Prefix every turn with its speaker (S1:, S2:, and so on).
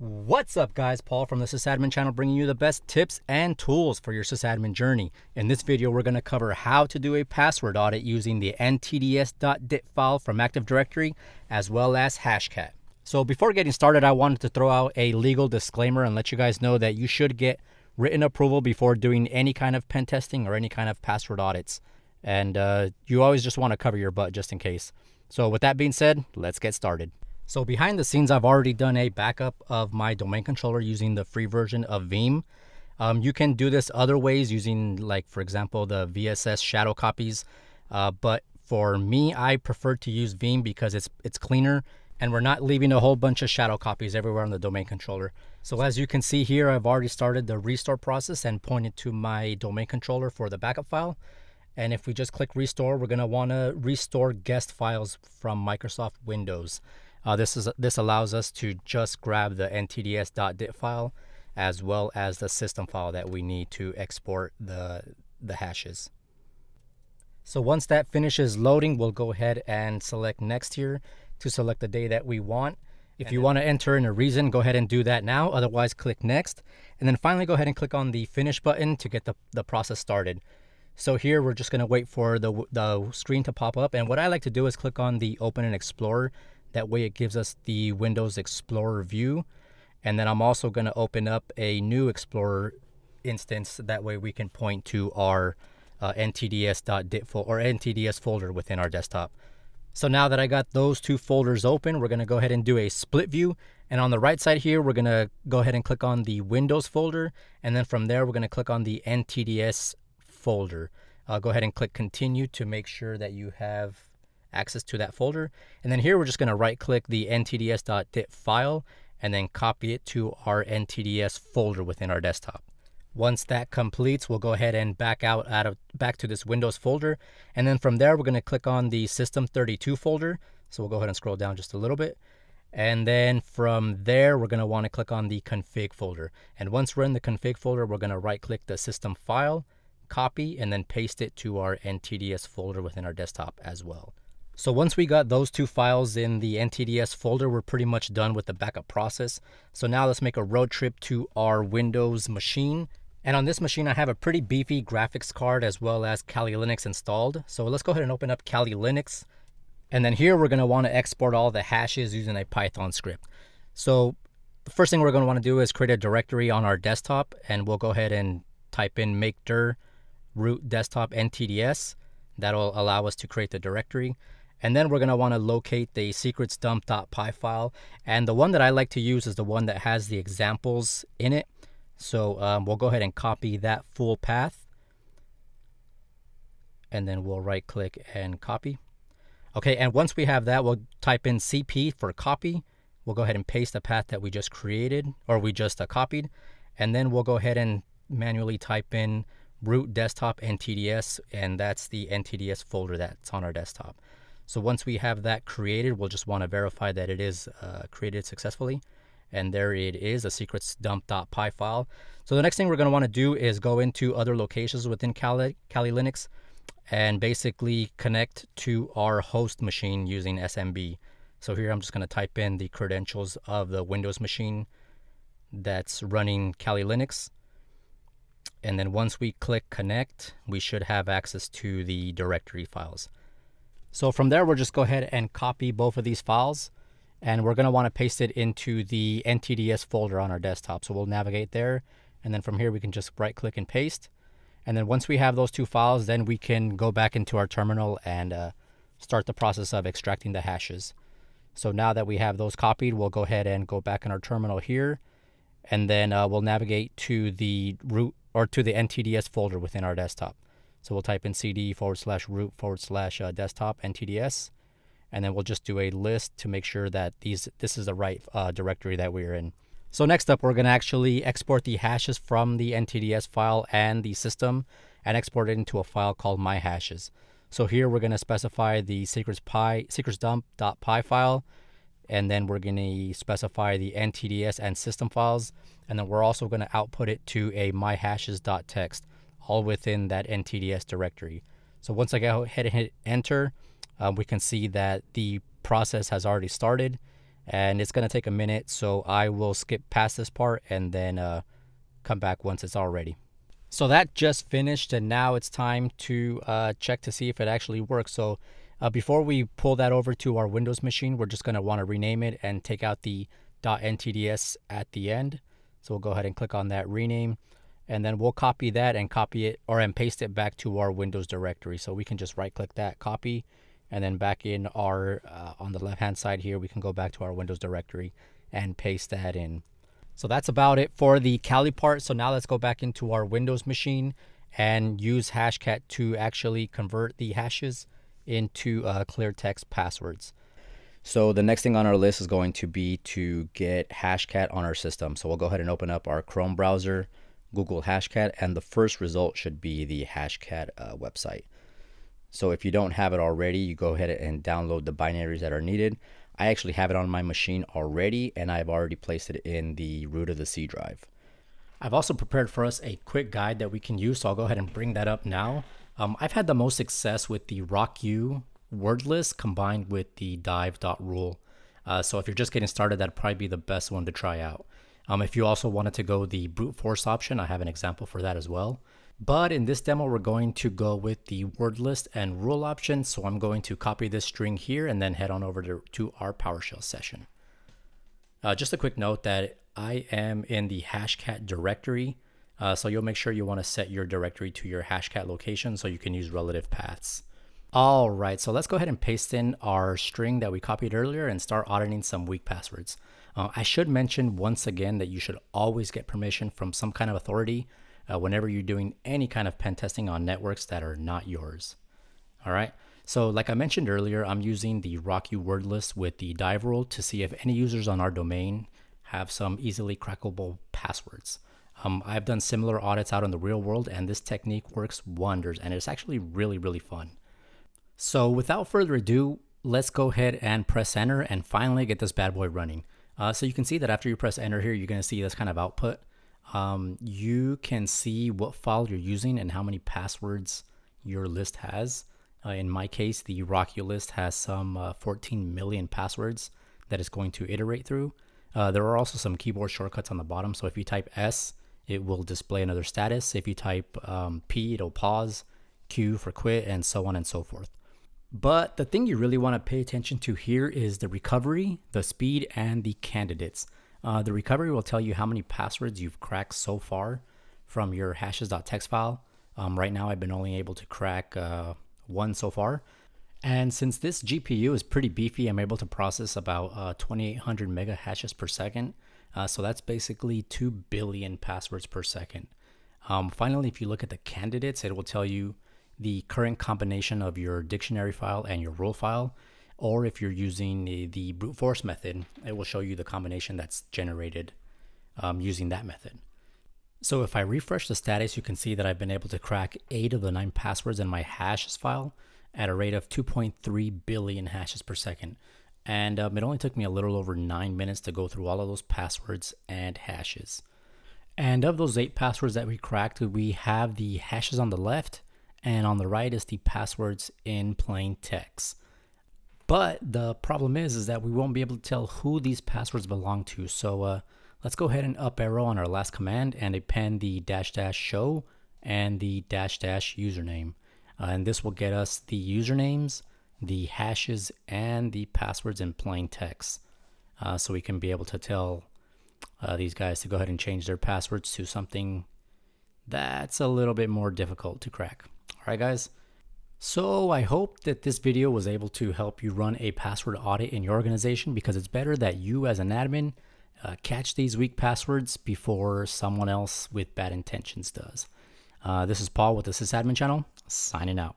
S1: What's up guys, Paul from the sysadmin channel bringing you the best tips and tools for your sysadmin journey. In this video, we're going to cover how to do a password audit using the ntds.dit file from Active Directory as well as Hashcat. So before getting started, I wanted to throw out a legal disclaimer and let you guys know that you should get written approval before doing any kind of pen testing or any kind of password audits. And uh, you always just want to cover your butt just in case. So with that being said, let's get started. So behind the scenes, I've already done a backup of my domain controller using the free version of Veeam. Um, you can do this other ways using like, for example, the VSS shadow copies. Uh, but for me, I prefer to use Veeam because it's, it's cleaner and we're not leaving a whole bunch of shadow copies everywhere on the domain controller. So as you can see here, I've already started the restore process and pointed to my domain controller for the backup file. And if we just click restore, we're gonna wanna restore guest files from Microsoft Windows. Uh, this is this allows us to just grab the ntds.dit file as well as the system file that we need to export the the hashes. So once that finishes loading, we'll go ahead and select next here to select the day that we want. If you want to enter in a reason, go ahead and do that now. Otherwise, click next. And then finally, go ahead and click on the finish button to get the, the process started. So here, we're just going to wait for the, the screen to pop up. And what I like to do is click on the open in Explorer that way it gives us the Windows Explorer view. And then I'm also going to open up a new Explorer instance. That way we can point to our uh, ntds.dit or ntds folder within our desktop. So now that I got those two folders open, we're going to go ahead and do a split view. And on the right side here, we're going to go ahead and click on the Windows folder. And then from there, we're going to click on the NTDS folder. Uh, go ahead and click continue to make sure that you have access to that folder. And then here we're just going to right click the ntds.dit file and then copy it to our ntds folder within our desktop. Once that completes, we'll go ahead and back out, out of back to this Windows folder. And then from there, we're going to click on the System32 folder. So we'll go ahead and scroll down just a little bit. And then from there, we're going to want to click on the config folder. And once we're in the config folder, we're going to right click the system file, copy, and then paste it to our NTDS folder within our desktop as well. So once we got those two files in the NTDS folder, we're pretty much done with the backup process. So now let's make a road trip to our Windows machine. And on this machine, I have a pretty beefy graphics card as well as Kali Linux installed. So let's go ahead and open up Kali Linux. And then here we're want to export all the hashes using a Python script. So the first thing we're want to do is create a directory on our desktop. And we'll go ahead and type in make dir root desktop ntds. That'll allow us to create the directory. And then we're going to want to locate the secretsdump.py file. And the one that I like to use is the one that has the examples in it. So um, we'll go ahead and copy that full path. And then we'll right click and copy. Okay, and once we have that, we'll type in CP for copy. We'll go ahead and paste the path that we just created or we just uh, copied. And then we'll go ahead and manually type in root desktop ntds, and that's the ntds folder that's on our desktop. So once we have that created, we'll just want to verify that it is uh, created successfully. And there it is, a secretsdump.py file. So the next thing we're going to want to do is go into other locations within Kali, Kali Linux and basically connect to our host machine using SMB. So here I'm just going to type in the credentials of the Windows machine that's running Kali Linux. And then once we click connect, we should have access to the directory files. So from there, we'll just go ahead and copy both of these files and we're going to want to paste it into the NTDS folder on our desktop. So we'll navigate there and then from here we can just right click and paste. And then once we have those two files, then we can go back into our terminal and uh, start the process of extracting the hashes. So now that we have those copied, we'll go ahead and go back in our terminal here and then uh, we'll navigate to the root or to the NTDS folder within our desktop. So we'll type in cd forward slash root forward slash uh, desktop ntds, and then we'll just do a list to make sure that these this is the right uh, directory that we're in. So next up, we're going to actually export the hashes from the ntds file and the system and export it into a file called my hashes. So here we're going to specify the secrets pi secretsdump.py file, and then we're going to specify the ntds and system files, and then we're also going to output it to a my myhashes.txt all within that NTDS directory. So once I go ahead and hit enter, um, we can see that the process has already started. and it's going to take a minute. So I will skip past this part and then uh, come back once it's all ready. So that just finished and now it's time to uh, check to see if it actually works. So uh, before we pull that over to our Windows machine, we're just going to want to rename it and take out the .ntds at the end. So we'll go ahead and click on that rename and then we'll copy that and copy it or and paste it back to our Windows directory. So we can just right click that, copy, and then back in our, uh, on the left hand side here, we can go back to our Windows directory and paste that in. So that's about it for the Kali part. So now let's go back into our Windows machine and use Hashcat to actually convert the hashes into uh, clear text passwords. So the next thing on our list is going to be to get Hashcat on our system. So we'll go ahead and open up our Chrome browser, Google Hashcat, and the first result should be the Hashcat uh, website. So if you don't have it already, you go ahead and download the binaries that are needed. I actually have it on my machine already and I've already placed it in the root of the C drive. I've also prepared for us a quick guide that we can use, so I'll go ahead and bring that up now. Um, I've had the most success with the RockU word list combined with the dive.rule. Uh, so if you're just getting started, that'd probably be the best one to try out. Um, if you also wanted to go the brute force option, I have an example for that as well. But in this demo, we're going to go with the word list and rule option. So I'm going to copy this string here and then head on over to, to our PowerShell session. Uh, just a quick note that I am in the Hashcat directory. Uh, so you'll make sure you want to set your directory to your Hashcat location so you can use relative paths. All right, so let's go ahead and paste in our string that we copied earlier and start auditing some weak passwords. Uh, I should mention once again that you should always get permission from some kind of authority uh, whenever you're doing any kind of pen testing on networks that are not yours. All right. So like I mentioned earlier, I'm using the RockU word list with the dive rule to see if any users on our domain have some easily crackable passwords. Um, I've done similar audits out in the real world and this technique works wonders and it's actually really, really fun. So without further ado, let's go ahead and press enter and finally get this bad boy running. Uh, so you can see that after you press enter here, you're going to see this kind of output um, you can see what file you're using and how many passwords your list has. Uh, in my case, the RockU list has some uh, 14 million passwords that it's going to iterate through. Uh, there are also some keyboard shortcuts on the bottom. So if you type S, it will display another status. If you type um, P, it'll pause, Q for quit, and so on and so forth. But the thing you really want to pay attention to here is the recovery, the speed, and the candidates. Uh, the recovery will tell you how many passwords you've cracked so far from your hashes.txt file. Um, right now, I've been only able to crack uh, one so far. And since this GPU is pretty beefy, I'm able to process about uh, 2800 mega hashes per second. Uh, so that's basically 2 billion passwords per second. Um, finally, if you look at the candidates, it will tell you the current combination of your dictionary file and your rule file or if you're using the, the, brute force method, it will show you the combination that's generated um, using that method. So if I refresh the status, you can see that I've been able to crack eight of the nine passwords in my hashes file at a rate of 2.3 billion hashes per second. And um, it only took me a little over nine minutes to go through all of those passwords and hashes. And of those eight passwords that we cracked, we have the hashes on the left, and on the right is the passwords in plain text. But the problem is, is that we won't be able to tell who these passwords belong to. So uh, let's go ahead and up arrow on our last command and append the dash dash show and the dash dash username. Uh, and this will get us the usernames, the hashes, and the passwords in plain text. Uh, so we can be able to tell uh, these guys to go ahead and change their passwords to something that's a little bit more difficult to crack. All right, guys. So I hope that this video was able to help you run a password audit in your organization because it's better that you as an admin uh, catch these weak passwords before someone else with bad intentions does. Uh, this is Paul with the sysadmin channel, signing out.